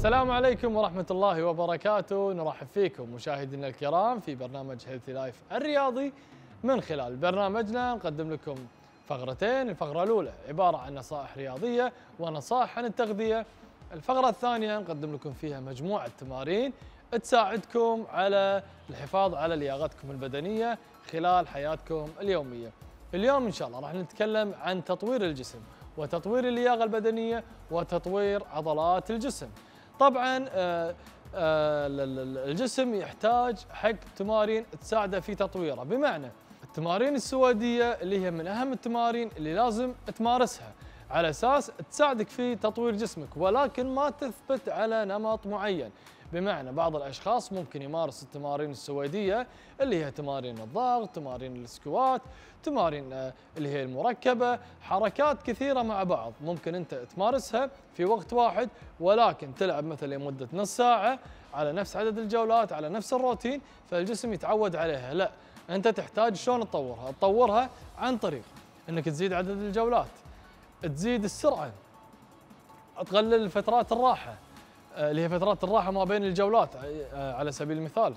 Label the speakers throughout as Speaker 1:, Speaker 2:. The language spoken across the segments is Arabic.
Speaker 1: السلام عليكم ورحمة الله وبركاته. نرحب فيكم مشاهدينا الكرام في برنامج Healthy Life الرياضي. من خلال برنامجنا نقدم لكم فقرتين. الفقرة الأولى عبارة عن نصائح رياضية ونصائح عن التغذية. الفقرة الثانية نقدم لكم فيها مجموعة تمارين تساعدكم على الحفاظ على لياقتكم البدنية خلال حياتكم اليومية. اليوم إن شاء الله راح نتكلم عن تطوير الجسم وتطوير اللياقة البدنية وتطوير عضلات الجسم. طبعا آه، آه، الجسم يحتاج حق تمارين تساعده في تطويره. بمعنى التمارين السوادية اللي هي من أهم التمارين اللي لازم تمارسها. على أساس تساعدك في تطوير جسمك ولكن ما تثبت على نمط معين. بمعنى بعض الأشخاص ممكن يمارس التمارين السويدية اللي هي تمارين الضغط، تمارين السكوات، تمارين آه، اللي هي المركبة، حركات كثيرة مع بعض ممكن أنت تمارسها في وقت واحد ولكن تلعب مثلا لمدة نص ساعة على نفس عدد الجولات على نفس الروتين فالجسم يتعود عليها، لا أنت تحتاج شلون تطورها؟ تطورها عن طريق إنك تزيد عدد الجولات، تزيد السرعة، تقلل فترات الراحة، آه، اللي هي فترات الراحة ما بين الجولات آه، على سبيل المثال.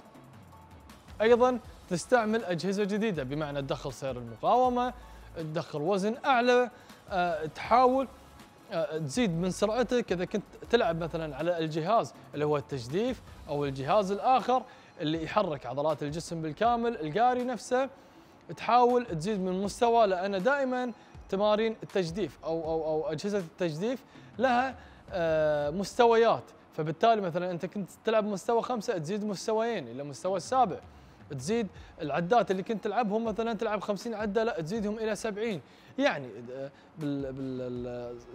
Speaker 1: أيضا تستعمل أجهزة جديدة بمعنى تدخل سير المقاومة، تدخل وزن أعلى، آه، تحاول تزيد من سرعتك إذا كنت تلعب مثلا على الجهاز اللي هو التجديف أو الجهاز الآخر اللي يحرك عضلات الجسم بالكامل القاري نفسه تحاول تزيد من مستوى لأن دائما تمارين التجديف أو أو أو أجهزة التجديف لها مستويات فبالتالي مثلا أنت كنت تلعب مستوى خمسة تزيد مستويين إلى مستوى السابع. تزيد العدات اللي كنت تلعبهم مثلا تلعب 50 عدة لا تزيدهم إلى 70 يعني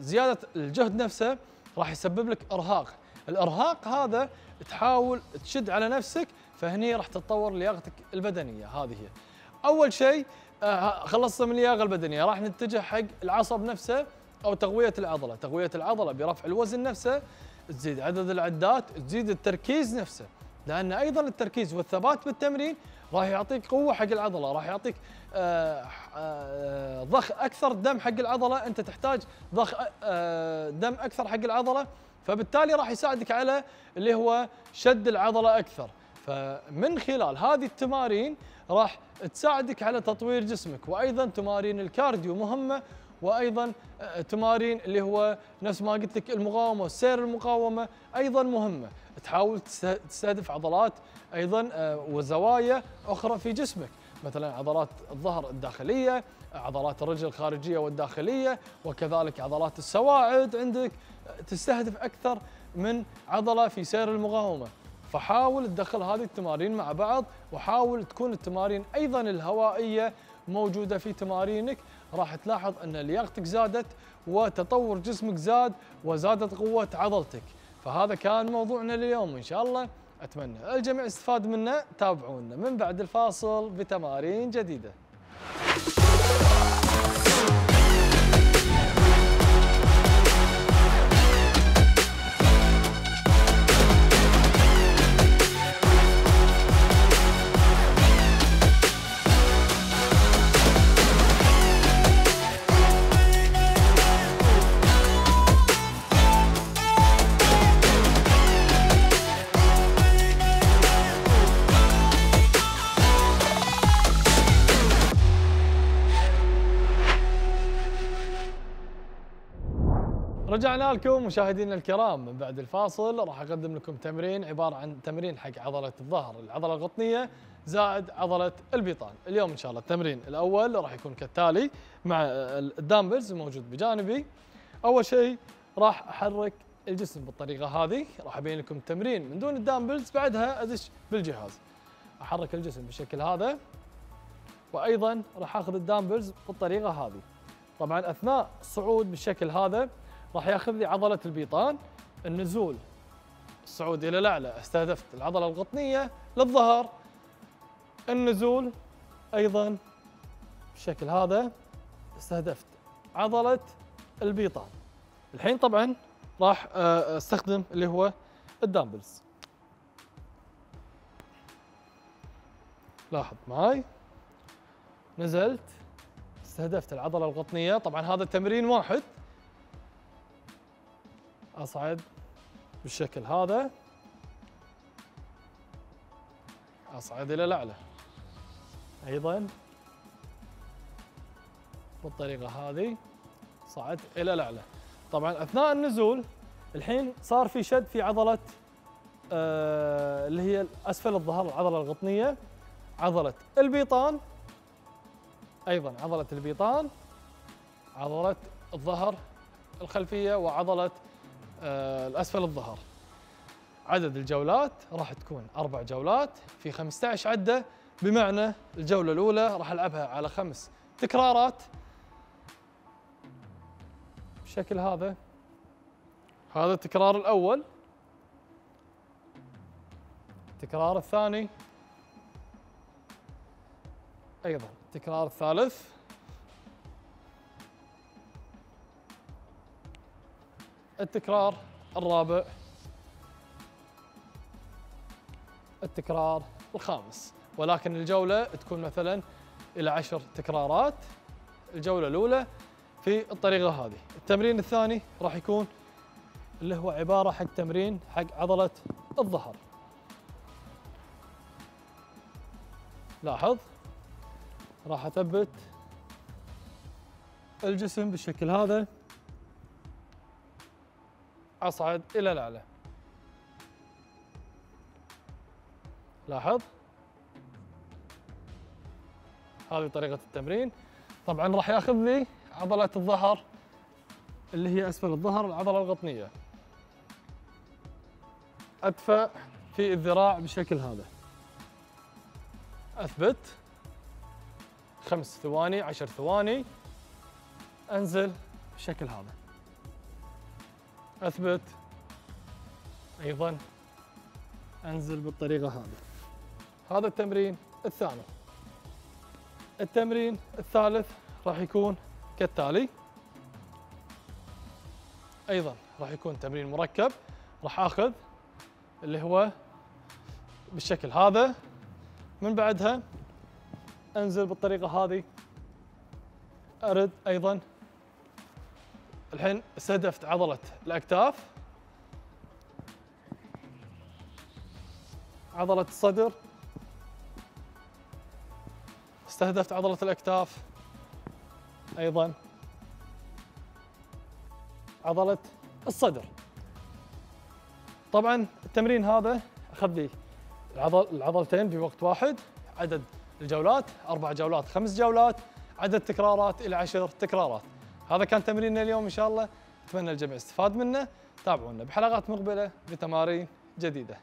Speaker 1: زيادة الجهد نفسه راح يسبب لك إرهاق. الإرهاق هذا تحاول تشد على نفسك فهني راح تتطور لياقتك البدنية. هذه هي. أول شيء آه، خلصنا من اللياقه البدنية. راح نتجه حق العصب نفسه. أو تقويه العضلة. تقويه العضلة برفع الوزن نفسه تزيد عدد العدات تزيد التركيز نفسه. لأن أيضا التركيز والثبات بالتمرين راح يعطيك قوة حق العضلة راح يعطيك آه، آه، ضخ أكثر دم حق العضلة. أنت تحتاج ضخ آه، دم أكثر حق العضلة فبالتالي راح يساعدك على اللي هو شد العضلة أكثر. فمن خلال هذه التمارين راح تساعدك على تطوير جسمك. وأيضا تمارين الكارديو مهمة وأيضا آه، تمارين اللي هو نفس ما قلت لك المقاومة والسير المقاومة أيضا مهمة. تحاول تستهدف عضلات أيضا آه، وزوايا أخرى في جسمك. مثلا عضلات الظهر الداخلية عضلات الرجل الخارجية والداخلية وكذلك عضلات السواعد عندك. تستهدف أكثر من عضلة في سير المقاومة. فحاول تدخل هذه التمارين مع بعض وحاول تكون التمارين أيضا الهوائية موجودة في تمارينك راح تلاحظ أن لياقتك زادت وتطور جسمك زاد وزادت قوة عضلتك. فهذا كان موضوعنا اليوم ان شاء الله أتمنى الجميع استفاد منه. تابعونا من بعد الفاصل بتمارين جديدة. رجعنا لكم مشاهدينا الكرام من بعد الفاصل. راح أقدم لكم تمرين عبارة عن تمرين حق عضلة الظهر. العضلة القطنيه زائد عضلة البطن اليوم إن شاء الله التمرين الأول راح يكون كالتالي مع ال dumbbells الموجود بجانبي. أول شيء راح أحرك الجسم بالطريقة هذه. راح أبين لكم التمرين من دون ال dumbbells بعدها أدش بالجهاز. أحرك الجسم بالشكل هذا. وأيضا راح أخذ ال dumbbells بالطريقة هذه. طبعا أثناء الصعود بالشكل هذا راح ياخذ لي عضلة البيطان. النزول الصعود إلى الأعلى استهدفت العضلة القطنية للظهر. النزول أيضا بالشكل هذا استهدفت عضلة البيطان. الحين طبعا راح آه، أستخدم اللي هو الدامبلز. لاحظ معي نزلت استهدفت العضلة القطنية. طبعا هذا تمرين واحد. أصعد بالشكل هذا. أصعد إلى الأعلى. أيضا. بالطريقة هذه صعدت إلى الأعلى. طبعا أثناء النزول الحين صار في شد في عضلة آه اللي هي أسفل الظهر العضلة الغطنية. عضلة البيطان. أيضا عضلة البيطان عضلة الظهر الخلفية وعضلة آه الأسفل الظهر. عدد الجولات راح تكون أربع جولات في 15 عدة. بمعنى الجولة الأولى راح ألعبها على خمس تكرارات. بالشكل هذا هذا التكرار الأول. التكرار الثاني. أيضا التكرار الثالث. التكرار الرابع. التكرار الخامس. ولكن الجولة تكون مثلا إلى عشر تكرارات. الجولة الأولى في الطريقة هذه. التمرين الثاني راح يكون اللي هو عبارة حق تمرين حق عضلة الظهر. لاحظ؟ راح أثبت الجسم بالشكل هذا. أصعد إلى الأعلى. لاحظ؟ هذه طريقة التمرين. طبعا راح يأخذ لي عضلة الظهر اللي هي أسفل الظهر العضلة الغطنية أدفع في الذراع بالشكل هذا. أثبت. خمس ثواني عشر ثواني. أنزل بالشكل هذا. أثبت. أيضا. أنزل بالطريقة هذه. هذا التمرين الثاني. التمرين الثالث راح يكون كالتالي. أيضا راح يكون تمرين مركب. راح آخذ اللي هو بالشكل هذا. من بعدها أنزل بالطريقة هذه. أرد أيضا الحين استهدفت عضلة الأكتاف. عضلة الصدر. استهدفت عضلة الأكتاف أيضا. عضلة الصدر. طبعا التمرين هذا أخذ لي العضل العضلتين في وقت واحد عدد الجولات أربع جولات خمس جولات عدد تكرارات إلى عشر تكرارات. هذا كان تمريننا اليوم إن شاء الله. أتمنى الجميع استفاد منه. تابعونا بحلقات مقبلة بتمارين جديدة.